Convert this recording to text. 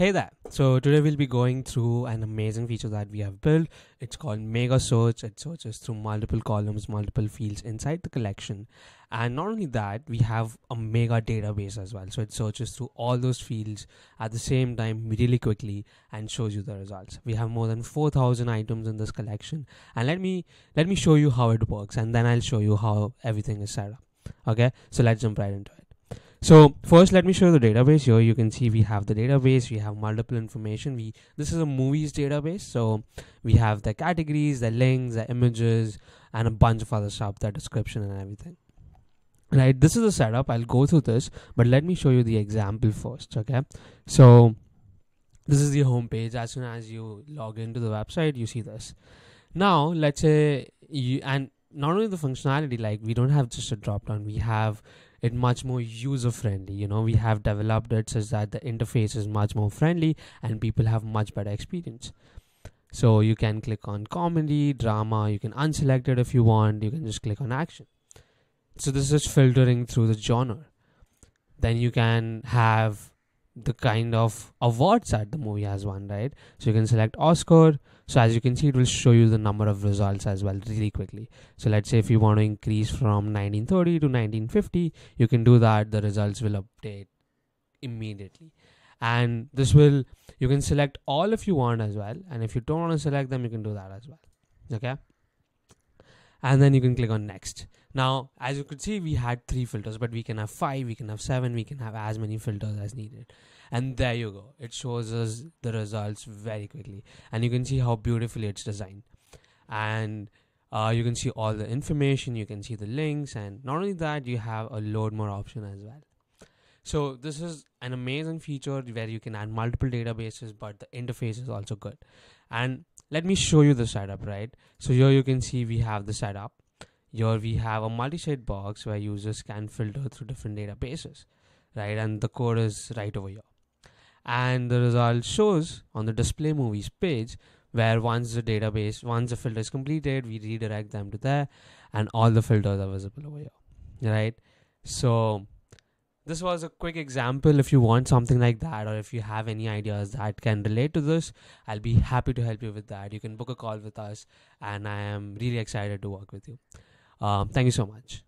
Hey there. So today we'll be going through an amazing feature that we have built. It's called Mega Search. It searches through multiple columns, multiple fields inside the collection. And not only that, we have a mega database as well. So it searches through all those fields at the same time really quickly and shows you the results. We have more than 4000 items in this collection. And let me let me show you how it works and then I'll show you how everything is set up. Okay? So let's jump right into it. So first, let me show the database. Here you can see we have the database. We have multiple information. We this is a movies database. So we have the categories, the links, the images, and a bunch of other stuff, the description and everything. Right. This is the setup. I'll go through this, but let me show you the example first. Okay. So this is the home page. As soon as you log into the website, you see this. Now let's say you and not only the functionality, like we don't have just a drop down. We have it much more user friendly you know? We have developed it such that the interface is much more friendly and people have much better experience. So you can click on comedy drama you can unselect it if you want you can just click on action. So this is filtering through the genre. Then you can have the kind of awards that the movie has won right? So you can select oscar. So as you can see it will show you the number of results as well really quickly. So let's say if you want to increase from 1930 to 1950 you can do that. The results will update immediately. And this will you can select all if you want as well. And if you don't want to select them you can do that as well. Okay and then you can click on next. Now as you could see we had three filters but we can have five we can have seven we can have as many filters as needed. And there you go. It shows us the results very quickly. And you can see how beautifully it's designed. And uh, you can see all the information you can see the links and not only that you have a load more option as well. So this is an amazing feature where you can add multiple databases but the interface is also good. And let me show you the setup right? So here you can see we have the setup. Here we have a multi-state box where users can filter through different databases right? And the code is right over here. And the result shows on the display movies page where once the database once the filter is completed we redirect them to there and all the filters are visible over here right? So this was a quick example if you want something like that or if you have any ideas that can relate to this i'll be happy to help you with that. You can book a call with us and i am really excited to work with you. Um, thank you so much